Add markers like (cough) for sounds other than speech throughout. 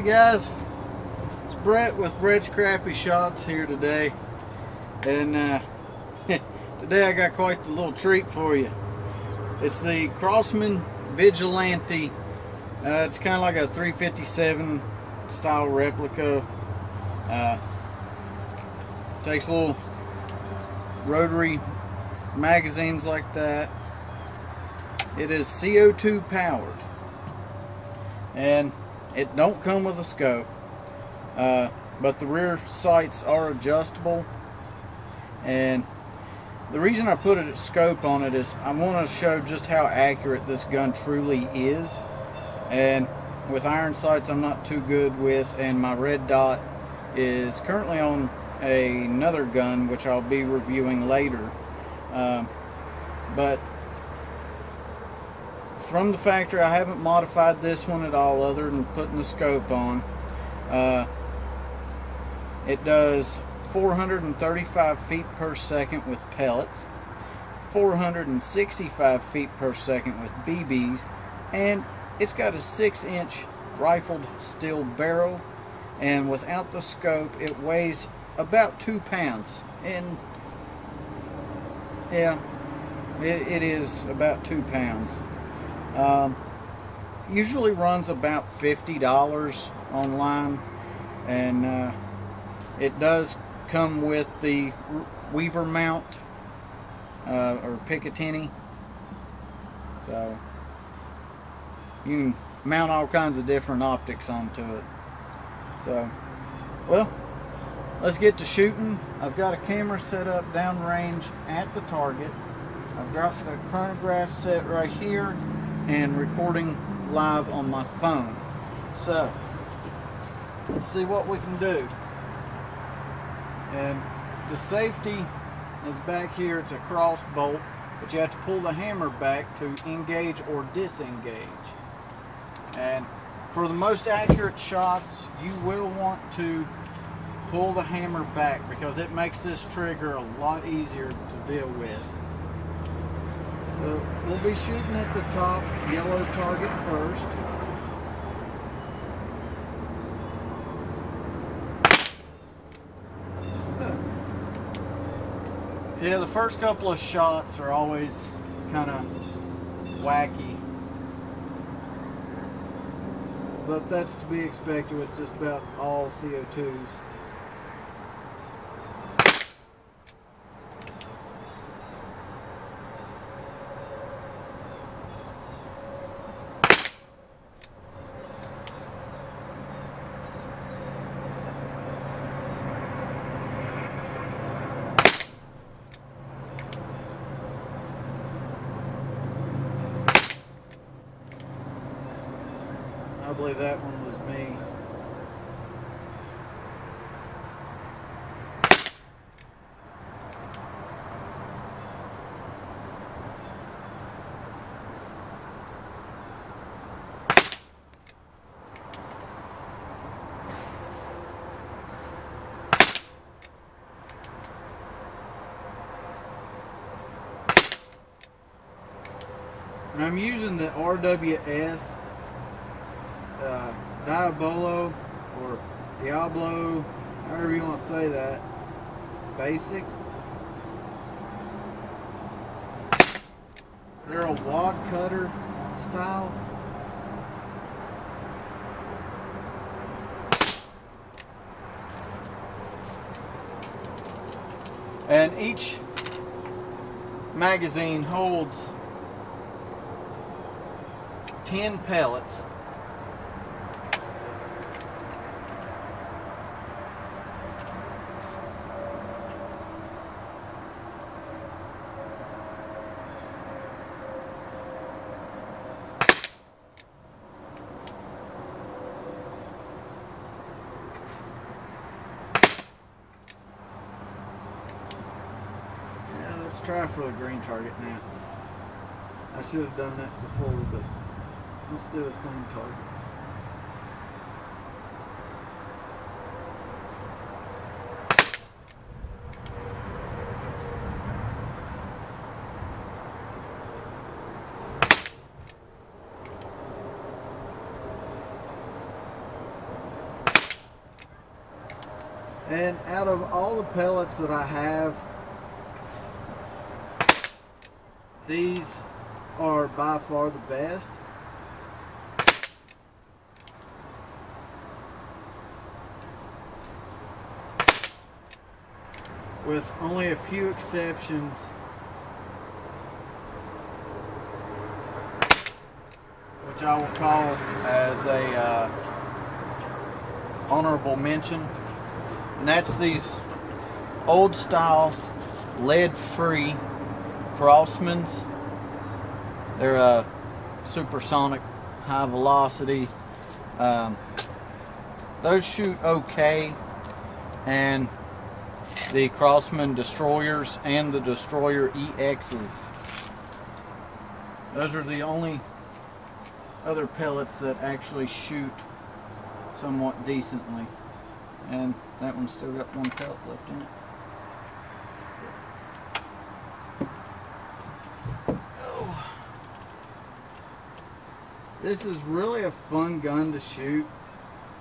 Hey guys, it's Bret with Bret's Crappy Shots here today, and uh, (laughs) today I got quite the little treat for you. It's the Crosman Vigilante. Uh, it's kind of like a 357 style replica. Uh, takes little rotary magazines like that. It is CO2 powered, and it don't come with a scope, uh, but the rear sights are adjustable. And the reason I put a scope on it is I want to show just how accurate this gun truly is. And with iron sights I'm not too good with, and my red dot is currently on a, another gun which I'll be reviewing later. Um, but from the factory, I haven't modified this one at all other than putting the scope on. Uh, it does 435 feet per second with pellets, 465 feet per second with BBs, and it's got a 6 inch rifled steel barrel, and without the scope, it weighs about 2 pounds. And yeah, it, it is about 2 pounds. Um, usually runs about $50 online and uh, it does come with the Weaver mount uh, or Picatinny so you can mount all kinds of different optics onto it so well let's get to shooting I've got a camera set up downrange at the target I've got the chronograph set right here and recording live on my phone. So, let's see what we can do. And the safety is back here. It's a cross bolt, but you have to pull the hammer back to engage or disengage. And for the most accurate shots, you will want to pull the hammer back because it makes this trigger a lot easier to deal with. So we'll be shooting at the top yellow target first. Yeah, the first couple of shots are always kind of wacky. But that's to be expected with just about all CO2s. I believe that one was me. I'm using the RWS uh, Diabolo or Diablo, however you want to say that, basics. They're a wad cutter style. And each magazine holds 10 pellets try for the green target now. I should have done that before, but let's do a clean target. And out of all the pellets that I have, these are by far the best. With only a few exceptions. Which I will call as a uh, honorable mention and that's these old style lead free Crosmans they're a supersonic high velocity um, those shoot okay. And the Crosman destroyers and the destroyer EXs those are the only other pellets that actually shoot somewhat decently. And that one's still got one pellet left in it. This is really a fun gun to shoot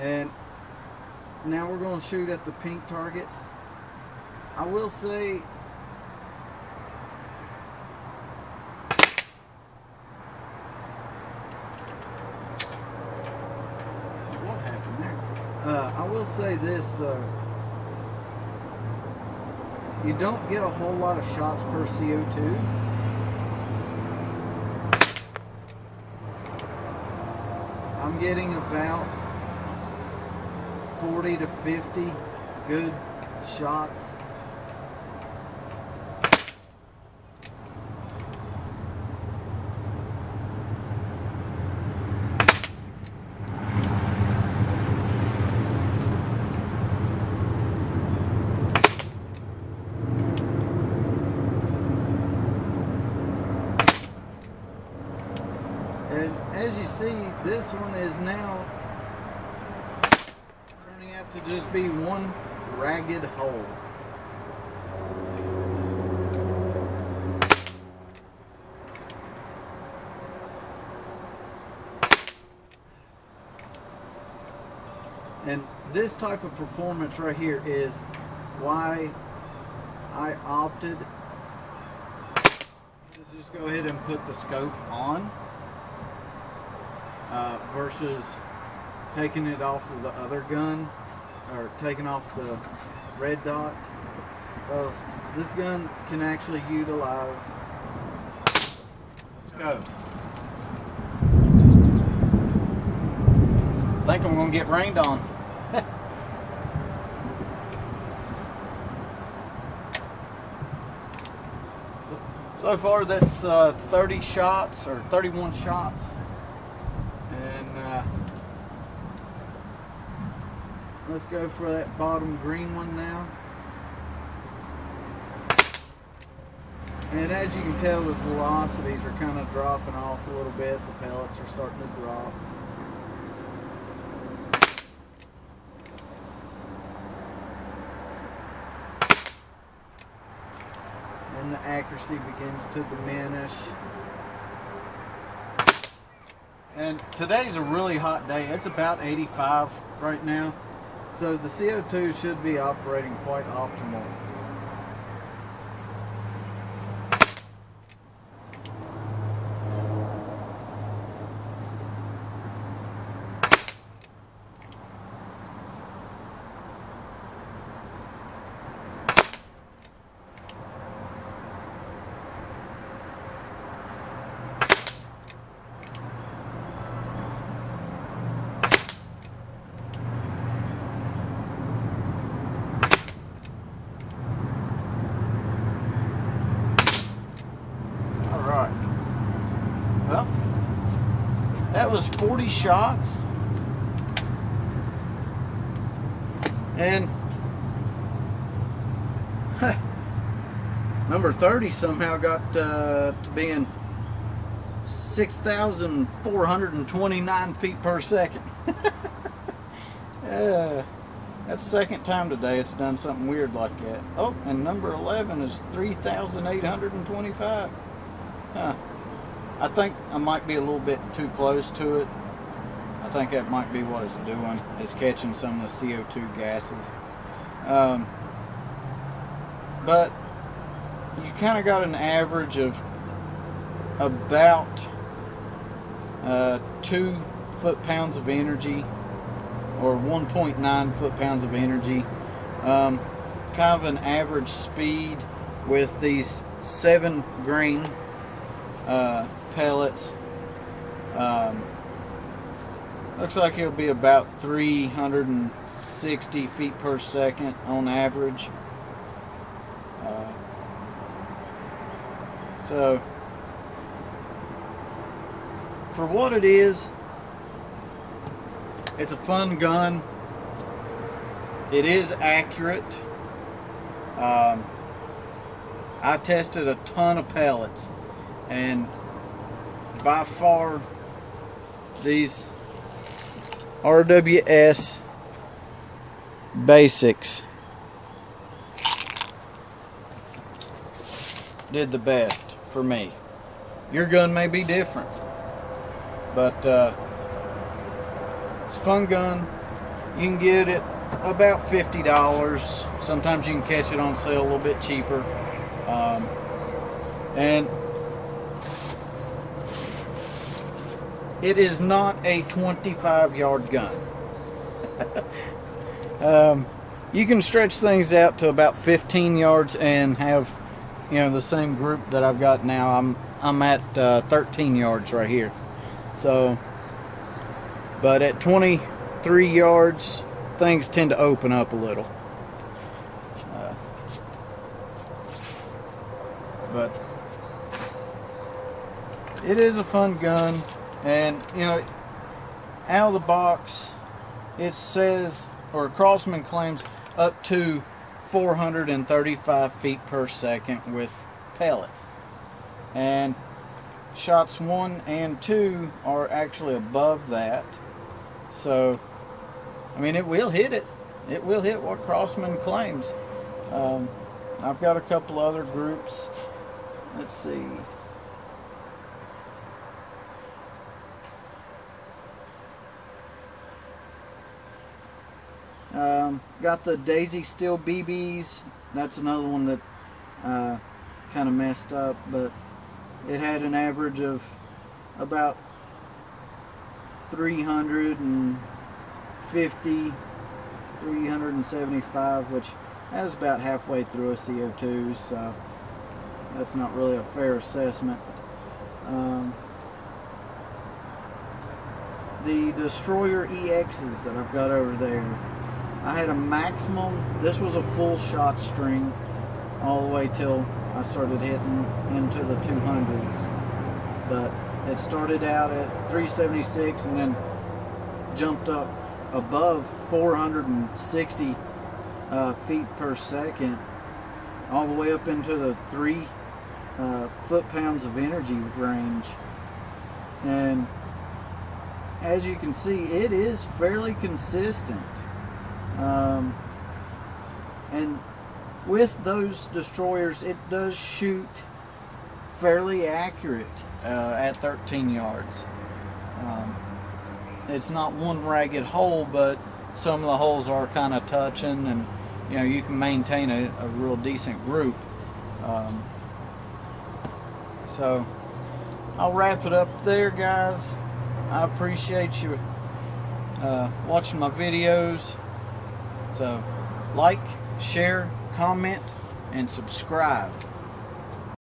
and now we're going to shoot at the pink target. I will say Uh, I will say this though. You don't get a whole lot of shots per CO2. I'm getting about 40 to 50 good shots as you see, this one is now turning out to just be one ragged hole. And this type of performance right here is why I opted to just go ahead and put the scope on uh, versus taking it off of the other gun or taking off the red dot because this gun can actually utilize scope. I think I'm to get rained on. (laughs) so far that's uh, 30 shots or 31 shots Let's go for that bottom green one now. And as you can tell, the velocities are kind of dropping off a little bit. The pellets are starting to drop. And the accuracy begins to diminish. And today's a really hot day. It's about 85 right now. So the CO2 should be operating quite optimal. That was 40 shots. And number 30 somehow got uh, to being 6,429 feet per second. (laughs) uh, that's second time today it's done something weird like that. Oh, and number 11 is 3,825. Huh. I think I might be a little bit too close to it. I think that might be what it's doing. It's catching some of the CO2 gases. Um, but you kind of got an average of about uh, two foot-pounds of energy or 1.9 foot-pounds of energy. Um, kind of an average speed with these seven grain uh, pellets. Um, looks like it'll be about 360 feet per second on average. Uh, so, for what it is, it's a fun gun. It is accurate. Um, I tested a ton of pellets and by far these RWS basics did the best for me. Your gun may be different, but uh, it's a fun gun. You can get it about $50. Sometimes you can catch it on sale a little bit cheaper. Um, and it is not a 25 yard gun. (laughs) um, you can stretch things out to about 15 yards and have you know the same group that I've got now. I'm I'm at uh, 13 yards right here. So but at 23 yards things tend to open up a little. Uh, but it is a fun gun and you know out of the box it says or Crosman claims up to 435 feet per second with pellets. And shots one and two are actually above that. So, I mean, it will hit it. It will hit what Crosman claims. Um, I've got a couple other groups. Let's see. Um, got the Daisy Steel BBs. That's another one that uh, kind of messed up, but it had an average of about 350, 375, which that is about halfway through a CO2, so that's not really a fair assessment. Um, the Destroyer EXs that I've got over there I had a maximum, this was a full shot string all the way till I started hitting into the 200s. But it started out at 376 and then jumped up above 460 uh, feet per second all the way up into the three uh, foot-pounds of energy range. And as you can see, it is fairly consistent. Um, and with those destroyers, it does shoot fairly accurate uh, at 13 yards. Um, it's not one ragged hole, but some of the holes are kind of touching, and you know you can maintain a, a real decent group. Um, so I'll wrap it up there, guys. I appreciate you uh, watching my videos. So, like, share, comment, and subscribe.